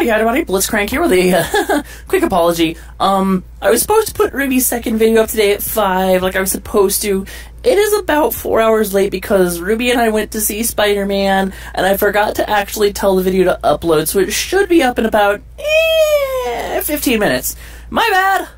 Howdy, howdy. Blitzcrank here with a uh, quick apology. Um, I was supposed to put Ruby's second video up today at 5, like I was supposed to. It is about 4 hours late because Ruby and I went to see Spider Man, and I forgot to actually tell the video to upload, so it should be up in about eh, 15 minutes. My bad!